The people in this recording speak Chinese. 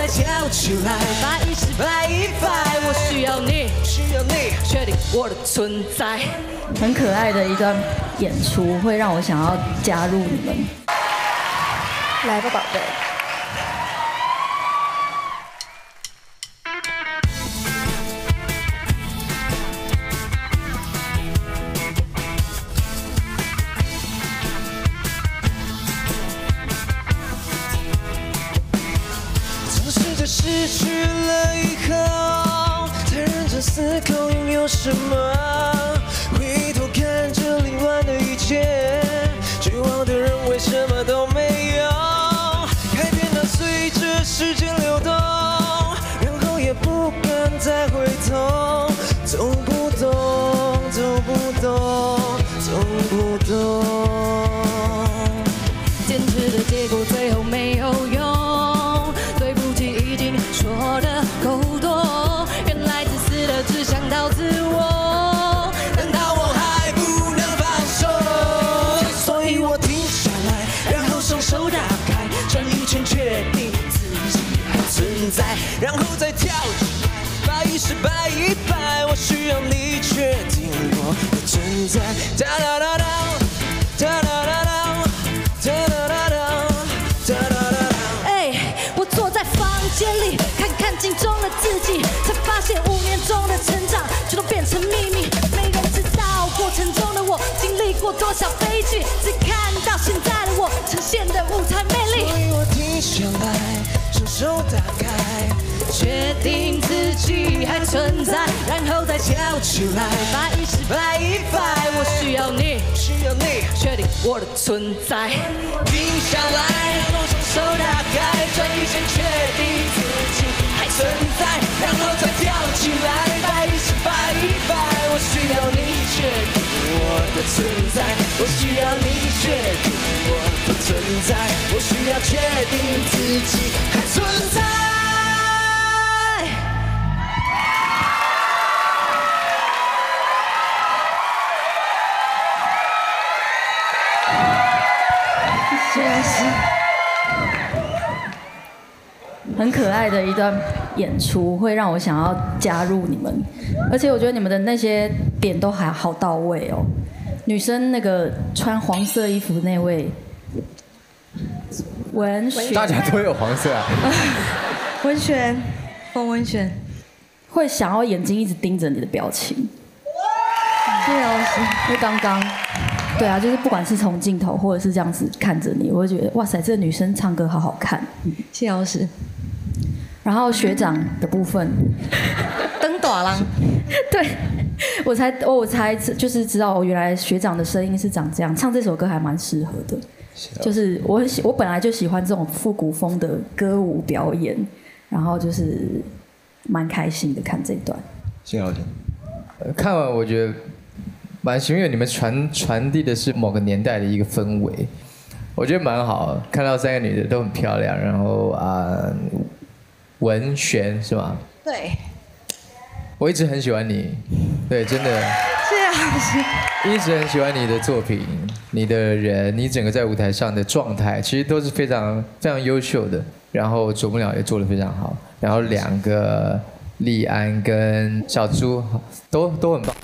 再跳起来，百一十百一百，我需要你，需要你确定我的存在。很可爱的一段演出，会让我想要加入你们。来吧，宝贝。在失去了以后，才认真思考拥有什么。回头看着凌乱的一切，绝望的人为什么都没有？改变它随着时间流动，然后也不敢再回头。走不动，走不动，走不动。一圈确定自己还存在，然后再跳起来，百一十百一百，我需要你确定我的存在。哒哒哒哒，哒哒哒哒。哒哒哒哒，哒哒哒哒。哎，我坐在房间里，看看镜中的自己，才发现五年中的成长，全都变成秘密。没人知道过程中的我经历过多少悲剧，只看到现在的我呈现的舞台魅力。停下来，双手打开，确定自己还存在，然后再跳起来，百一十百一百，我需要你，需要你确定我的存在。停下来，然后双手打开，转一圈确定自己还存在，然后再跳起来，百一十百一百，我需要你确定我的存在，在，我需要确定自己还存在。谢老师，很可爱的一段演出，会让我想要加入你们，而且我觉得你们的那些点都还好到位哦。女生那个穿黄色衣服那位文学，大家都有黄色啊。文璇，冯文璇，会想要眼睛一直盯着你的表情。谢老师。因为刚刚，对啊，就是不管是从镜头或者是这样子看着你，我会觉得哇塞，这个女生唱歌好好看。谢老师。然后学长的部分，灯短郎，对 我才哦我才就是知道，哦原来学长的声音是长这样，唱这首歌还蛮适合的。就是我很喜，我本来就喜欢这种复古风的歌舞表演，然后就是蛮开心的看这一段。谢老师，呃看完我觉得蛮幸运，你们传传递的是某个年代的一个氛围，我觉得蛮好。看到三个女的都很漂亮，然后啊、文璇是吗？对，我一直很喜欢你，对，真的。谢谢老师。一直很喜欢你的作品，你的人，你整个在舞台上的状态，其实都是非常非常优秀的。然后啄木鸟也做得非常好，然后两个立安跟小猪都都很棒。